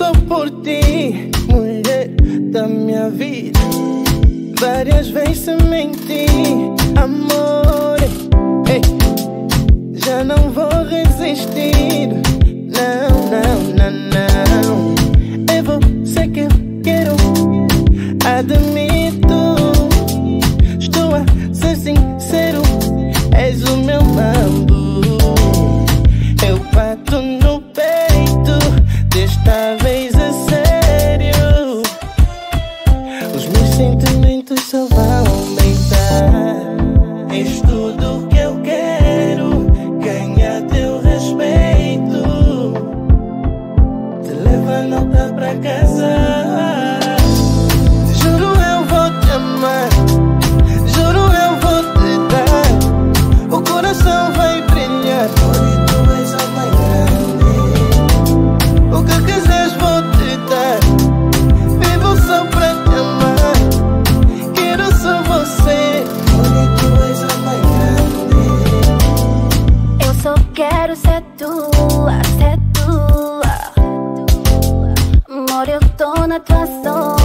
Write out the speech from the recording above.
só por ti, mulher da minha vida. Várias vezes menti, amor. Ei, já não vou resistir. Não, não, não, não. É você que eu quero. Admito, estou a ser sincero. És o meu mambo. Coração vai brilhar, onde tu és a mais grande. O que quiseres vou te dar. Vivo só pra te amar. Quero só você. Onde tu és a mais grande. Eu só quero ser tua, ser tua. Amor, eu tô na tua zona,